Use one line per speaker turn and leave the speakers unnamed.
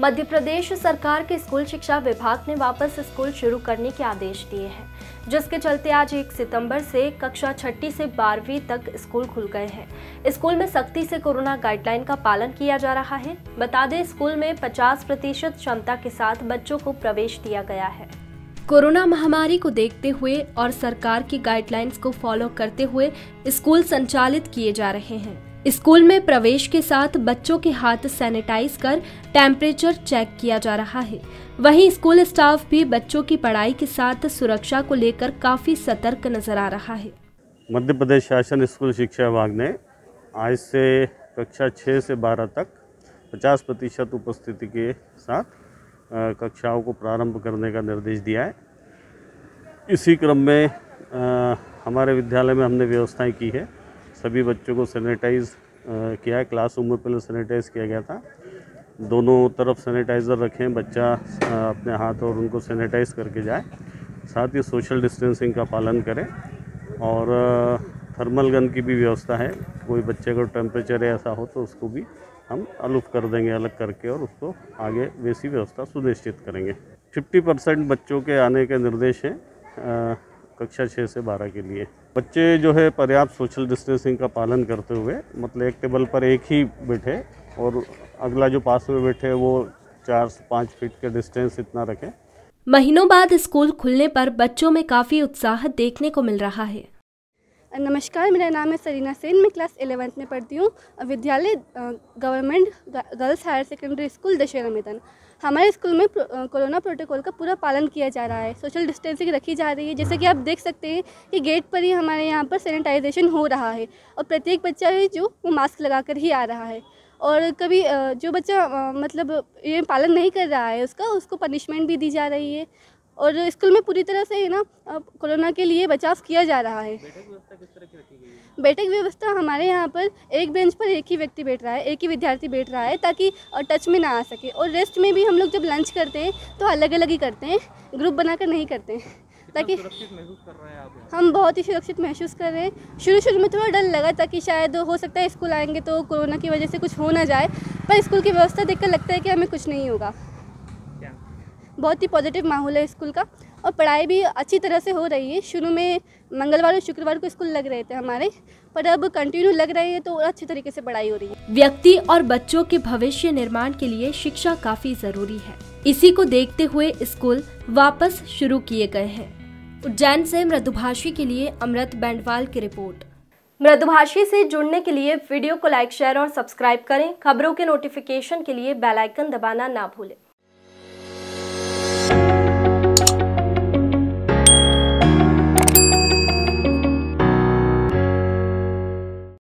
मध्य प्रदेश सरकार के स्कूल शिक्षा विभाग ने वापस स्कूल शुरू करने के आदेश दिए हैं, जिसके चलते आज 1 सितंबर से कक्षा छठी से बारहवीं तक स्कूल खुल गए हैं। स्कूल में सख्ती से कोरोना गाइडलाइन का पालन किया जा रहा है। बता दें, स्कूल में 50 प्रतिशत क्षमता के साथ बच्चों को प्रवेश दिया गया है। कोरोना महामारी को देखते हुए और सरकार की गाइडलाइंस को फॉलो करते हुए स्कूल संचालित किए जा रहे हैं। स्कूल में प्रवेश के साथ बच्चों के हाथ सैनिटाइज कर टेम्परेचर चेक किया जा रहा है। वहीं स्कूल स्टाफ भी बच्चों की पढ़ाई के साथ सुरक्षा को लेकर काफ़ी सतर्क नज़र आ रहा है।
मध्य प्रदेश शासन स्कूल शिक्षा विभाग ने आज से कक्षा छः से बारह तक 50 प्रतिशत उपस्थिति के साथ कक्षाओं को प्रारंभ करने का निर्देश दिया है। इसी क्रम में हमारे विद्यालय में हमने व्यवस्थाएँ की है। सभी बच्चों को सैनिटाइज किया है क्लासरूम में पहले सैनिटाइज किया गया था। दोनों तरफ़ सैनिटाइज़र रखें, बच्चा अपने हाथ और उनको सैनिटाइज करके जाए। साथ ही सोशल डिस्टेंसिंग का पालन करें और थर्मल गन की भी व्यवस्था है। कोई बच्चे का टेम्परेचर ऐसा हो तो उसको भी हम अलुफ कर देंगे अलग करके और उसको आगे वैसी व्यवस्था सुनिश्चित करेंगे। 50 परसेंट बच्चों के आने के निर्देश हैं। कक्षा छः से बारह के लिए। बच्चे जो है पर्याप्त सोशल डिस्टेंसिंग का पालन करते हुए मतलब एक टेबल पर एक ही बैठे और अगला जो पास में बैठे वो चार से पाँच फीट के डिस्टेंस इतना रखें।
महीनों बाद स्कूल खुलने पर बच्चों में काफ़ी उत्साह देखने को मिल रहा है।
नमस्कार, मेरा नाम है सरीना सेन। मैं क्लास एलेवेंथ में पढ़ती हूँ, विद्यालय government girls higher secondary school Dussehra Maidan. हमारे स्कूल में कोरोना प्रोटोकॉल का पूरा पालन किया जा रहा है। सोशल डिस्टेंसिंग रखी जा रही है। जैसे कि आप देख सकते हैं कि गेट पर ही हमारे यहाँ पर सैनिटाइजेशन हो रहा है और प्रत्येक बच्चा है जो, वो मास्क लगा कर ही आ रहा है। और कभी जो बच्चा मतलब ये पालन नहीं कर रहा है उसका, उसको पनिशमेंट भी दी जा रही है। और स्कूल में पूरी तरह से है ना कोरोना के लिए बचाव किया जा रहा है। बैठक व्यवस्था हमारे यहाँ पर एक बेंच पर एक ही व्यक्ति बैठ रहा है एक ही विद्यार्थी बैठ रहा है ताकि टच में ना आ सके। और रेस्ट में भी हम लोग जब लंच करते हैं तो अलग अलग ही करते हैं ग्रुप बनाकर नहीं करते हैं। ताकि हम बहुत ही सुरक्षित महसूस कर रहे हैं। शुरू शुरू में थोड़ा डर लगा ताकि शायद हो सकता है स्कूल आएँगे तो कोरोना की वजह से कुछ हो ना जाए पर स्कूल की व्यवस्था देखकर लगता है कि हमें कुछ नहीं होगा। बहुत ही पॉजिटिव माहौल है स्कूल का। और पढ़ाई भी अच्छी तरह से हो रही है। शुरू में मंगलवार और शुक्रवार को स्कूल लग रहे थे हमारे पर अब कंटिन्यू लग रहे हैं तो अच्छी तरीके से पढ़ाई हो रही है।
व्यक्ति और बच्चों के भविष्य निर्माण के लिए शिक्षा काफ़ी ज़रूरी है। इसी को देखते हुए स्कूल वापस शुरू किए गए हैं। उज्जैन से मृदुभाषी के लिए अमृत बैंडवाल की रिपोर्ट। मृदुभाषी से जुड़ने के लिए वीडियो को लाइक शेयर और सब्सक्राइब करें। खबरों के नोटिफिकेशन के लिए बेल आइकन दबाना ना भूलें।